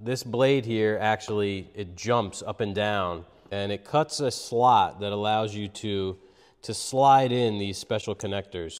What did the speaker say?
this blade here actually, it jumps up and down and it cuts a slot that allows you to, to slide in these special connectors.